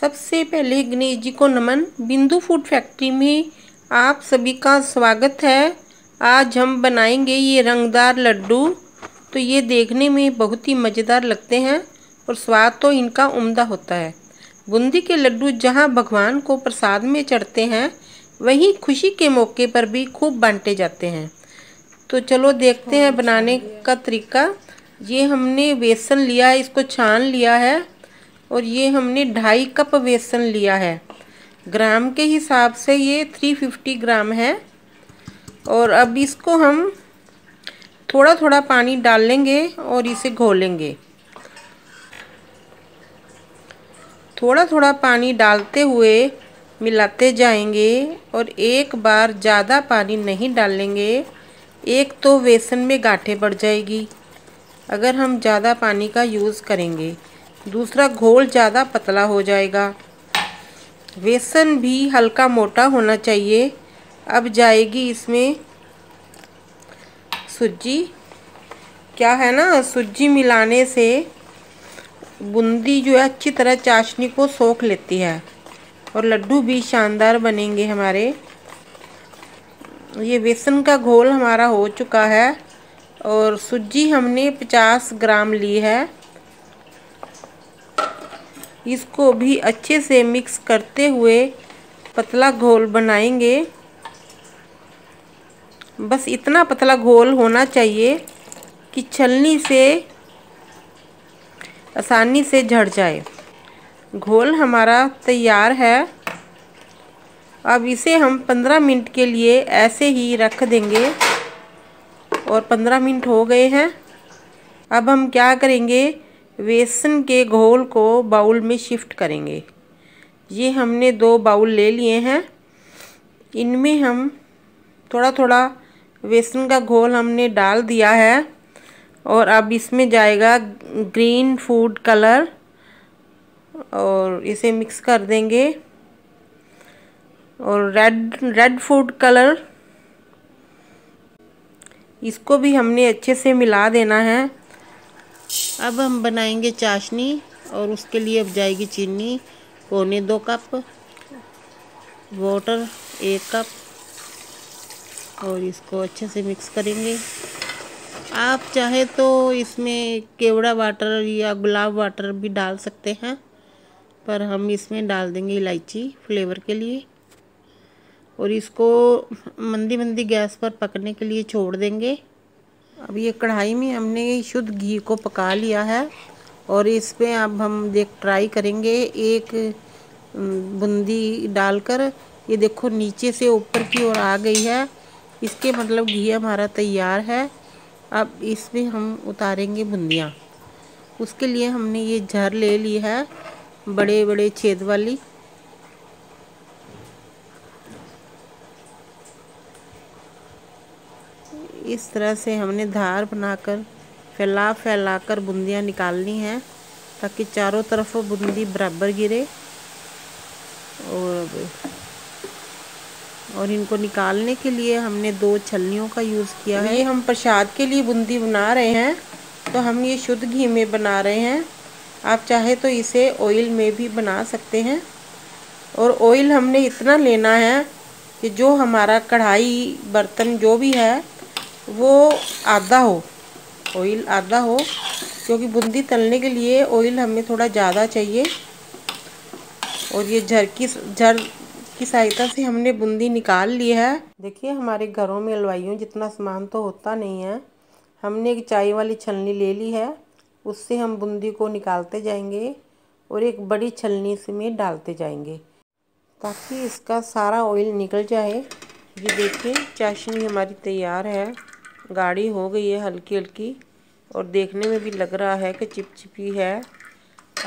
सबसे पहले गणेश जी को नमन। बिंदु फ़ूड फैक्ट्री में आप सभी का स्वागत है। आज हम बनाएँगे ये रंगदार लड्डू। तो ये देखने में बहुत ही मज़ेदार लगते हैं और स्वाद तो इनका उम्दा होता है। बूंदी के लड्डू जहाँ भगवान को प्रसाद में चढ़ते हैं, वहीं खुशी के मौके पर भी खूब बांटे जाते हैं। तो चलो देखते हैं बनाने का तरीका। ये हमने बेसन लिया, इसको छान लिया है। और ये हमने ढाई कप बेसन लिया है। ग्राम के हिसाब से ये थ्री फिफ्टी ग्राम है। और अब इसको हम थोड़ा थोड़ा पानी डाल लेंगे और इसे घोलेंगे थोड़ा थोड़ा पानी डालते हुए मिलाते जाएँगे और एक बार ज़्यादा पानी नहीं डालेंगे एक तो बेसन में गाठे पड़ जाएगी। अगर हम ज़्यादा पानी का यूज़ करेंगे। दूसरा घोल ज़्यादा पतला हो जाएगा। बेसन भी हल्का मोटा होना चाहिए। अब जाएगी इसमें सूजी क्या है ना सूजी मिलाने से बूंदी जो है अच्छी तरह चाशनी को सोख लेती है। और लड्डू भी शानदार बनेंगे हमारे। ये बेसन का घोल हमारा हो चुका है। और सूजी हमने 50 ग्राम ली है। इसको भी अच्छे से मिक्स करते हुए पतला घोल बनाएँगे। बस इतना पतला घोल होना चाहिए कि छलनी से, आसानी से झड़ जाए। घोल हमारा तैयार है। अब इसे हम 15 मिनट के लिए ऐसे ही रख देंगे और 15 मिनट हो गए हैं। अब हम क्या करेंगे? बेसन के घोल को बाउल में शिफ्ट करेंगे। ये हमने दो बाउल ले लिए हैं। इनमें हम थोड़ा थोड़ा बेसन का घोल हमने डाल दिया है और अब इसमें जाएगा ग्रीन फ़ूड कलर और इसे मिक्स कर देंगे और रेड रेड फ़ूड कलर। इसको भी हमने अच्छे से मिला देना है। अब हम बनाएँगे चाशनी और उसके लिए अब जाएगी चीनी, पौने दो कप वाटर एक कप, और इसको अच्छे से मिक्स करेंगे। आप चाहे तो इसमें केवड़ा वाटर या गुलाब वाटर भी डाल सकते हैं, पर हम इसमें डाल देंगे इलायची फ्लेवर के लिए। और इसको मंदी मंदी गैस पर पकने के लिए छोड़ देंगे। अब ये कढ़ाई में हमने शुद्ध घी को पका लिया है और इस पर अब हम देख ट्राई करेंगे एक बूंदी डालकर। ये देखो नीचे से ऊपर की ओर आ गई है। इसके मतलब घी हमारा तैयार है। अब इसमें हम उतारेंगे बूंदियाँ। उसके लिए हमने ये झर ले ली है बड़े बड़े छेद वाली। इस तरह से हमने धार बनाकर फैला फैला कर बूंदियाँ निकालनी हैं, ताकि चारों तरफ़ बूंदी बराबर गिरे। और और इनको निकालने के लिए हमने दो छलनियों का यूज़ किया है। ये हम प्रसाद के लिए बूंदी बना रहे हैं तो हम ये शुद्ध घी में बना रहे हैं। आप चाहे तो इसे ऑयल में भी बना सकते हैं। और ऑयल हमने इतना लेना है कि जो हमारा कढ़ाई, बर्तन, जो भी है वो आधा हो ऑयल आधा हो, क्योंकि बूंदी तलने के लिए ऑयल हमें थोड़ा ज़्यादा चाहिए। और ये झर की झर की सहायता से हमने बूंदी निकाल ली है। देखिए, हमारे घरों में हलवाइयों जितना सामान तो होता नहीं है। हमने एक चाय वाली छलनी ले ली है, उससे हम बूंदी को निकालते जाएँगे और एक बड़ी छलनी इसमें डालते जाएँगे, ताकि इसका सारा ऑयल निकल जाए। ये देखिए, चाशनी हमारी तैयार है। गाढ़ी हो गई है हल्की हल्की और देखने में भी लग रहा है कि चिपचिपी है।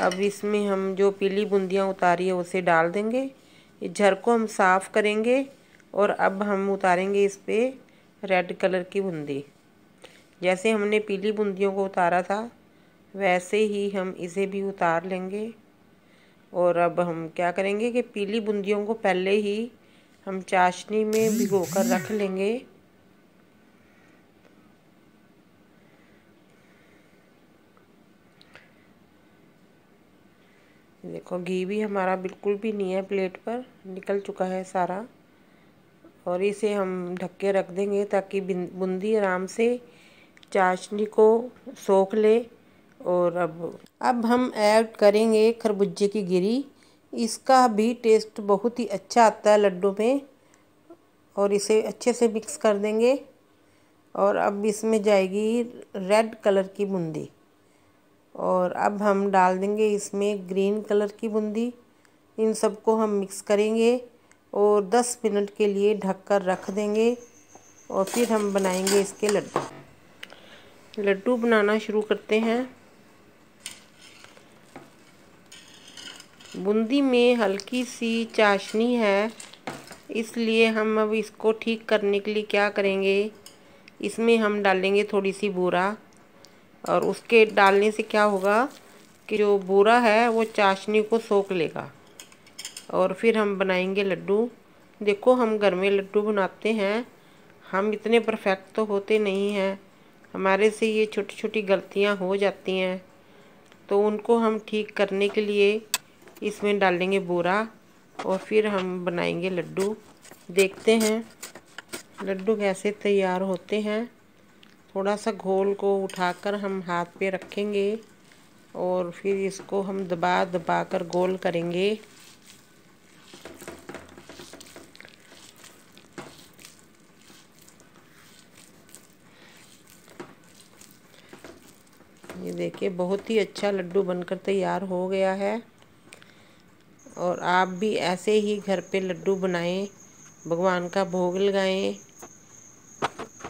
अब इसमें हम जो पीली बूंदियाँ उतारी है उसे डाल देंगे। इस झर को हम साफ़ करेंगे और अब हम उतारेंगे इस पर रेड कलर की बूंदी। जैसे हमने पीली बूंदियों को उतारा था, वैसे ही हम इसे भी उतार लेंगे। और अब हम क्या करेंगे कि पीली बूंदियों को पहले ही हम चाशनी में भिगो कर रख लेंगे। देखो, घी भी हमारा बिल्कुल भी नहीं है प्लेट पर निकल चुका है सारा। और इसे हम ढक के रख देंगे ताकि बूंदी आराम से चाशनी को सोख ले। और अब अब हम ऐड करेंगे खरबूजे की गिरी। इसका भी टेस्ट बहुत ही अच्छा आता है लड्डू में। और इसे अच्छे से मिक्स कर देंगे। और अब इसमें जाएगी रेड कलर की बूंदी। और अब हम डाल देंगे इसमें ग्रीन कलर की बूंदी। इन सबको हम मिक्स करेंगे और 10 मिनट के लिए ढक कर रख देंगे और फिर हम बनाएँगे इसके लड्डू। लड्डू बनाना शुरू करते हैं। बूंदी में हल्की सी चाशनी है, इसलिए हम अब इसको ठीक करने के लिए क्या करेंगे, इसमें हम डालेंगे थोड़ी सी बूरा। और उसके डालने से क्या होगा कि जो बूरा है, वो चाशनी को सोख लेगा। और फिर हम बनाएँगे लड्डू। देखो, हम घर में लड्डू बनाते हैं। हम इतने परफेक्ट तो होते नहीं हैं। हमारे से ये छोटी छोटी गलतियाँ हो जाती हैं। तो उनको हम ठीक करने के लिए इसमें डालेंगे बूरा और फिर हम बनाएँगे लड्डू। देखते हैं लड्डू कैसे तैयार होते हैं। थोड़ा सा घोल को उठाकर हम हाथ पे रखेंगे और फिर इसको हम दबा दबा कर गोल करेंगे। ये देखिए, बहुत ही अच्छा लड्डू बनकर तैयार हो गया है और आप भी ऐसे ही घर पे लड्डू बनाएँ, भगवान का भोग लगाएँ।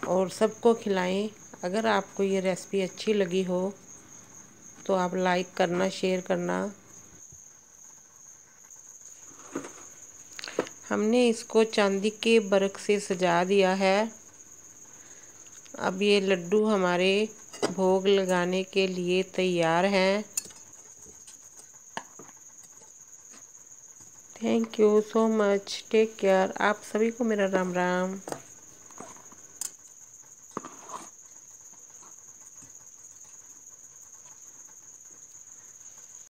और सबको खिलाएँ। अगर आपको ये रेसिपी अच्छी लगी हो तो आप लाइक करना शेयर करना। हमने इसको चांदी के बर्क से सजा दिया है। अब ये लड्डू हमारे भोग लगाने के लिए तैयार हैं। Thank you so much take care आप सभी को मेरा राम राम।